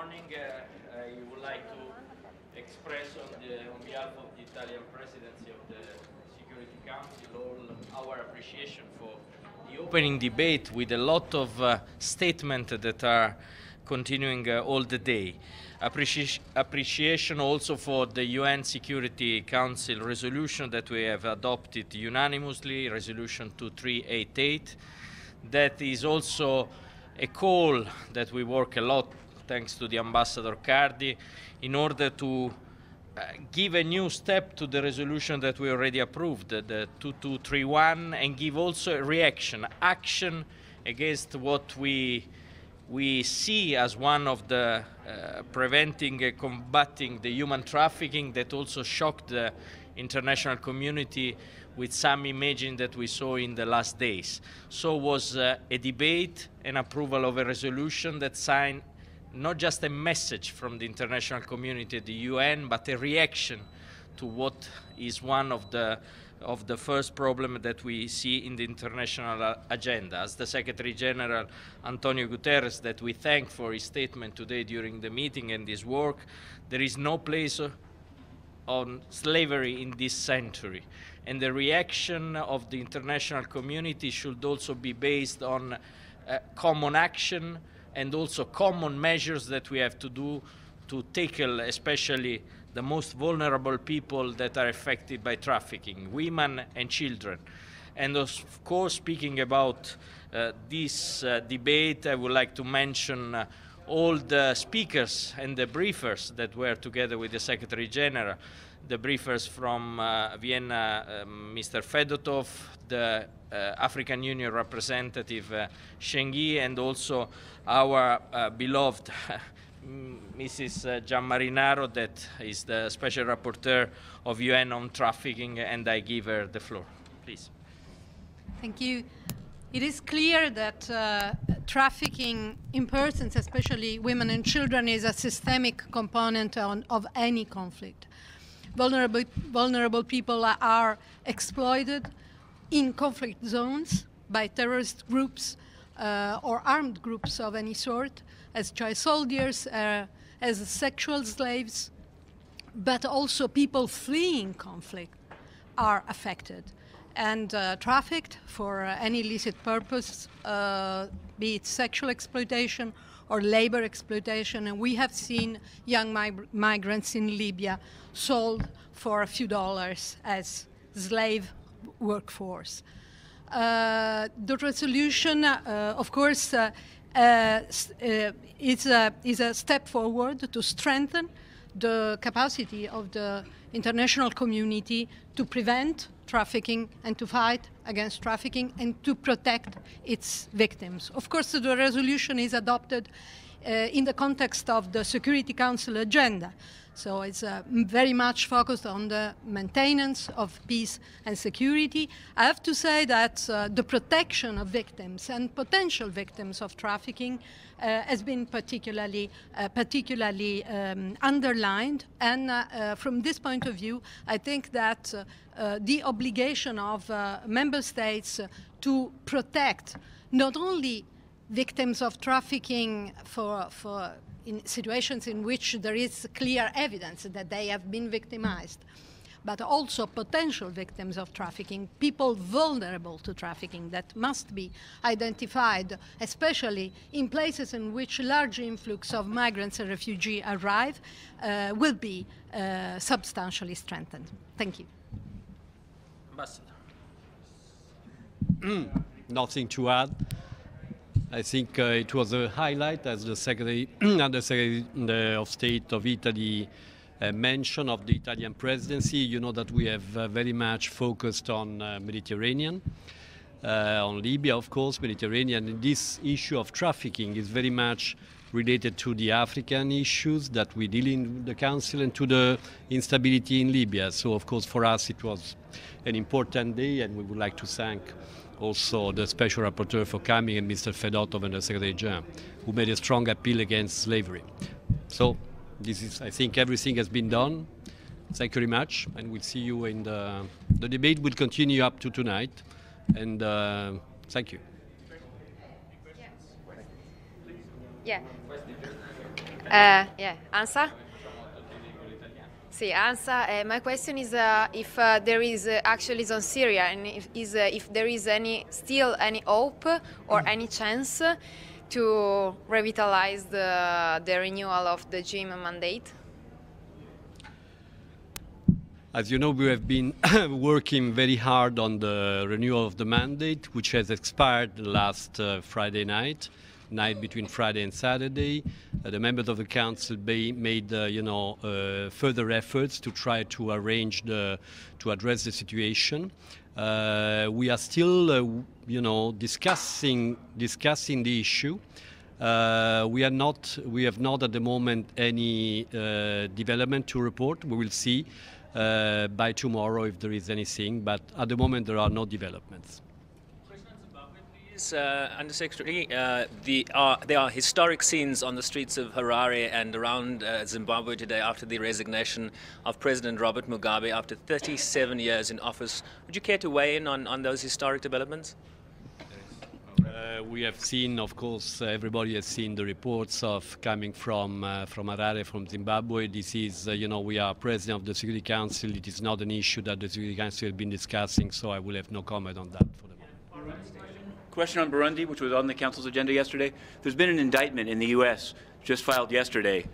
morning. Uh, I would like to express on, the, on behalf of the Italian presidency of the Security Council all our appreciation for the opening debate with a lot of uh, statements that are continuing uh, all the day. Appreci appreciation also for the UN Security Council resolution that we have adopted unanimously, Resolution 2388. That is also a call that we work a lot, thanks to the Ambassador Cardi, in order to uh, give a new step to the resolution that we already approved, the, the 2231, and give also a reaction, action against what we we see as one of the uh, preventing and combating the human trafficking that also shocked the international community with some imaging that we saw in the last days. So was uh, a debate and approval of a resolution that signed not just a message from the international community, the UN, but a reaction to what is one of the of the first problem that we see in the international agenda. As the Secretary General Antonio Guterres, that we thank for his statement today during the meeting and his work, there is no place on slavery in this century. And the reaction of the international community should also be based on uh, common action and also common measures that we have to do to tackle especially the most vulnerable people that are affected by trafficking, women and children. And of course, speaking about uh, this uh, debate, I would like to mention uh, all the speakers and the briefers that were together with the Secretary General, the briefers from uh, Vienna, Mr. Fedotov, the uh, African Union representative uh, Shengi, and also our uh, beloved Mrs. Uh, Giammarinaro, that is the Special Rapporteur of UN on Trafficking, and I give her the floor. Please. Thank you. It is clear that uh, trafficking in persons, especially women and children, is a systemic component on, of any conflict. Vulnerable, vulnerable people are exploited in conflict zones by terrorist groups uh, or armed groups of any sort as child soldiers, uh, as sexual slaves, but also people fleeing conflict are affected and uh, trafficked for uh, any illicit purpose, uh, be it sexual exploitation or labor exploitation. And we have seen young mig migrants in Libya sold for a few dollars as slave workforce. Uh, the resolution, of course, uh, is, a, is a step forward to strengthen the capacity of the international community to prevent trafficking and to fight against trafficking and to protect its victims. Of course, the resolution is adopted in the context of the Security Council agenda. So it's uh, very much focused on the maintenance of peace and security. I have to say that uh, the protection of victims and potential victims of trafficking uh, has been particularly, uh, particularly um, underlined. And uh, uh, from this point of view, I think that the obligation of member states to protect not only victims of trafficking for, for in situations in which there is clear evidence that they have been victimized, but also potential victims of trafficking, people vulnerable to trafficking that must be identified, especially in places in which large influx of migrants and refugees arrive, uh, will be uh, substantially strengthened. Thank you. Ambassador. Nothing to add. I think uh, it was a highlight, as the Secretary, Secretary of State of Italy uh, mentioned of the Italian presidency. You know that we have uh, very much focused on uh, Mediterranean, uh, on Libya, of course, Mediterranean. And this issue of trafficking is very much related to the African issues that we deal in the Council and to the instability in Libya. So, of course, for us it was an important day, and we would like to thank also the Special Rapporteur for coming and Mr. Fedotov and the Secretary General, who made a strong appeal against slavery. So this is, I think everything has been done. Thank you very much, and we'll see you in the, the debate will continue up to tonight, and uh, thank you. Yeah. Uh, yeah. Answer? Sì, Ansa, uh, my question is uh, if uh, there is uh, actually on Syria and if, is, uh, if there is any still any hope or any chance to revitalize the, the renewal of the JIM mandate? As you know, we have been working very hard on the renewal of the mandate, which has expired last uh, Friday night, night between Friday and Saturday. Uh, the members of the council made, uh, you know, uh, further efforts to try to arrange the, to address the situation. Uh, we are still, uh, you know, discussing discussing the issue. Uh, we are not. We have not at the moment any uh, development to report. We will see uh, by tomorrow if there is anything. But at the moment, there are no developments. Uh, Undersecretary, uh, the, uh, there are historic scenes on the streets of Harare and around uh, Zimbabwe today after the resignation of President Robert Mugabe after 37 years in office. Would you care to weigh in on, on those historic developments? Uh, we have seen, of course, uh, everybody has seen the reports of coming from uh, from Harare, from Zimbabwe. This is, uh, you know, we are president of the Security Council. It is not an issue that the Security Council has been discussing, so I will have no comment on that for the moment. Question on Burundi, which was on the Council's agenda yesterday. There's been an indictment in the U.S. just filed yesterday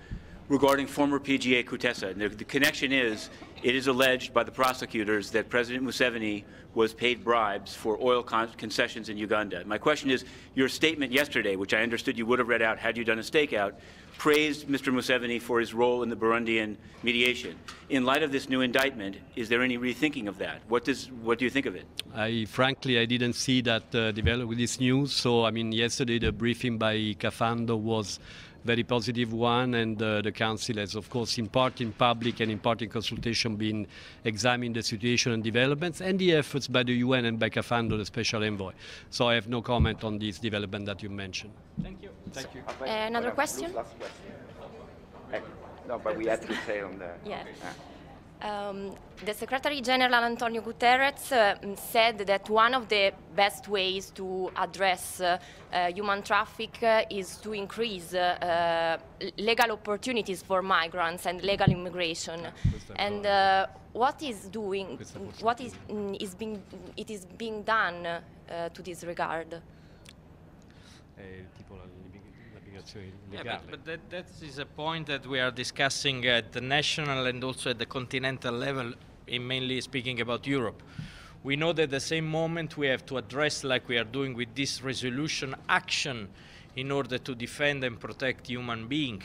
regarding former PGA Kutesa. And the, the connection is, it is alleged by the prosecutors that President Museveni was paid bribes for oil con concessions in Uganda. My question is, your statement yesterday, which I understood you would have read out had you done a stakeout, praised Mr. Museveni for his role in the Burundian mediation. In light of this new indictment, is there any rethinking of that? What does what do you think of it? I frankly I didn't see that uh, develop with this news. So I mean, yesterday the briefing by Kafando was very positive one, and uh, the Council has, of course, in part in public and in part in consultation, been examining the situation and developments and the efforts by the UN and by Kafando, the Special Envoy. So I have no comment on this development that you mentioned. Thank you. Thank you. Uh, another question? Last question. No, but we had to say on the. Yeah. Ah. Um, the Secretary General Antonio Guterres uh, mm, said that one of the best ways to address uh, uh, human traffic uh, is to increase uh, uh, legal opportunities for migrants and legal immigration. And what is doing, what is, mm, is being, it is being done to this regard? Yeah, but, but that, that is a point that we are discussing at the national and also at the continental level, in mainly speaking about Europe. We know that at the same moment we have to address, like we are doing with this resolution, action in order to defend and protect human being.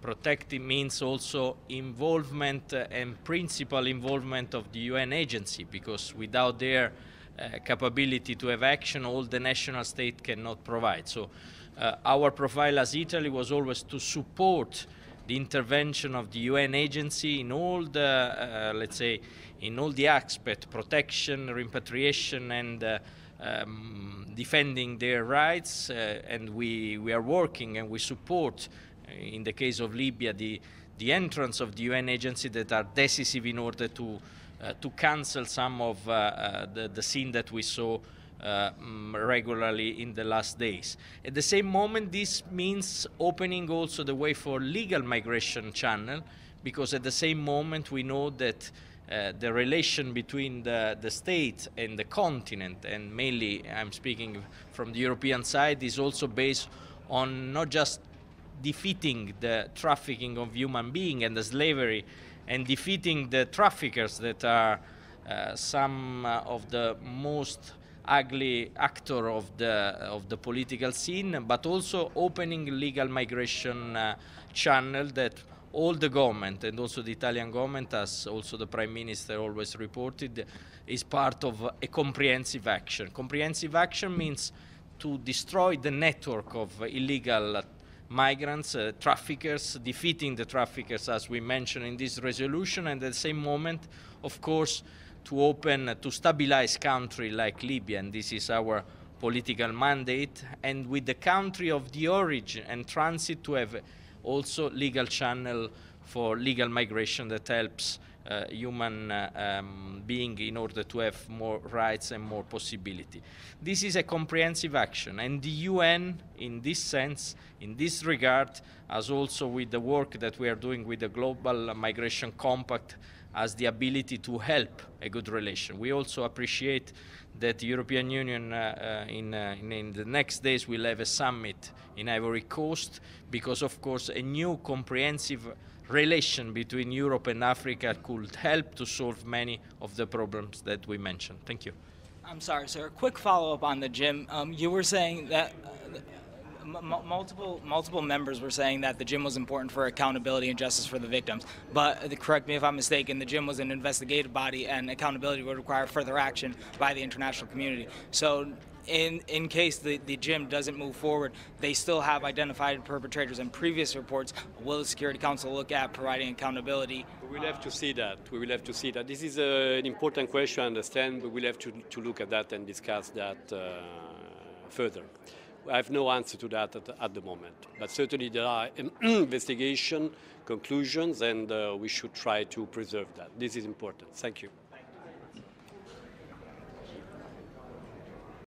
Protecting means also involvement uh, and principal involvement of the UN agency, because without their uh, capability to have action, all the national state cannot provide. So uh, our profile as Italy was always to support the intervention of the UN agency in all the, uh, let's say, in all the aspects, protection, repatriation, and uh, um, defending their rights. Uh, and we, we are working and we support, uh, in the case of Libya, the, the entrance of the UN agency that are decisive in order to, uh, to cancel some of the, the scene that we saw uh, mm, regularly in the last days. At the same moment, this means opening also the way for legal migration channel, because at the same moment we know that uh, the relation between the, the state and the continent, and mainly I'm speaking from the European side, is also based on not just defeating the trafficking of human being and the slavery, and defeating the traffickers that are uh, some of the most ugly actor of the of the political scene, but also opening legal migration uh, channel that all the government and also the Italian government, as also the Prime Minister always reported, is part of a comprehensive action. Comprehensive action means to destroy the network of illegal migrants, uh, traffickers, defeating the traffickers as we mentioned in this resolution, and at the same moment, of course, to open, to stabilize country like Libya, and this is our political mandate, and with the country of the origin and transit to have also legal channel for legal migration that helps uh, human uh, um, being in order to have more rights and more possibility. This is a comprehensive action, and the UN, in this sense, in this regard, as also with the work that we are doing with the Global Migration Compact, has the ability to help a good relation. We also appreciate that the European Union uh, uh, in, uh, in, in, the next days will have a summit in Ivory Coast because, of course, a new comprehensive relation between Europe and Africa could help to solve many of the problems that we mentioned. Thank you. I'm sorry, sir. Quick follow-up on the JIM. Um, you were saying that uh, multiple multiple members were saying that the JIM was important for accountability and justice for the victims. But uh, correct me if I'm mistaken. The JIM was an investigative body, and accountability would require further action by the international community. So in, in case the, the JIM doesn't move forward, they still have identified perpetrators in previous reports. Will the Security Council look at providing accountability? We will have to see that. We will have to see that. This is uh, an important question, I understand. We will have to, to look at that and discuss that uh, further. I have no answer to that at, at the moment. But certainly there are investigation conclusions, and uh, we should try to preserve that. This is important. Thank you.